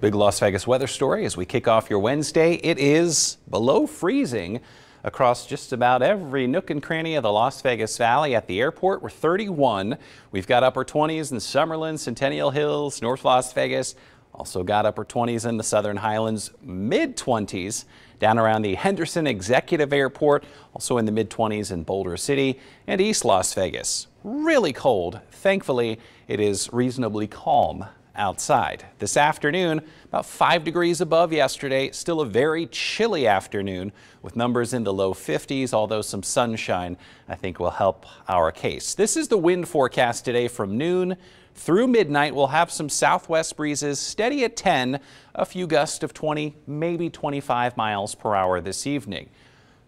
Big Las Vegas weather story as we kick off your Wednesday. It is below freezing across just about every nook and cranny of the Las Vegas Valley. At the airport, we're 31. We've got upper 20s in Summerlin, Centennial Hills, North Las Vegas. Also got upper 20s in the Southern Highlands, mid 20s down around the Henderson Executive Airport, also in the mid 20s in Boulder City and East Las Vegas. Really cold. Thankfully, it is reasonably calm outside. This afternoon, about 5 degrees above yesterday, still a very chilly afternoon with numbers in the low 50s, although some sunshine I think will help our case. This is the wind forecast today from noon through midnight. We'll have some southwest breezes steady at 10, a few gusts of 20, maybe 25 miles per hour this evening.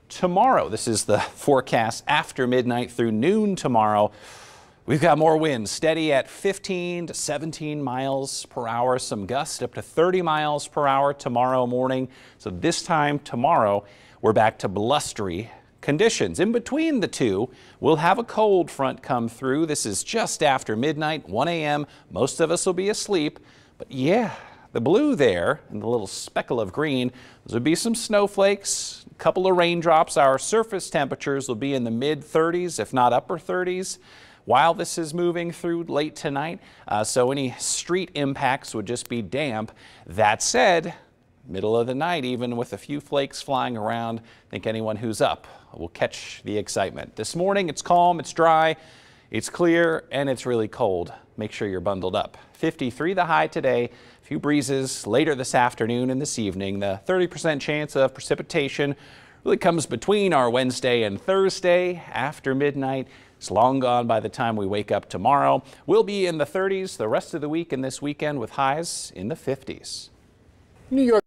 Tomorrow, this is the forecast after midnight through noon tomorrow. We've got more wind steady at 15 to 17 miles per hour, some gusts up to 30 miles per hour tomorrow morning. So this time tomorrow, we're back to blustery conditions. In between the two, we'll have a cold front come through. This is just after midnight, 1 a.m. Most of us will be asleep, but yeah, the blue there and the little speckle of green, those would be some snowflakes, a couple of raindrops. Our surface temperatures will be in the mid 30s, if not upper 30s while this is moving through late tonight. Uh, so any street impacts would just be damp. That said, middle of the night, even with a few flakes flying around, I think anyone who's up will catch the excitement. This morning it's calm, it's dry, it's clear, and it's really cold. Make sure you're bundled up. 53 the high today, a few breezes later this afternoon and this evening. The 30% chance of precipitation really comes between our Wednesday and Thursday after midnight. It's long gone by the time we wake up tomorrow. We'll be in the 30s the rest of the week and this weekend with highs in the 50s. New York.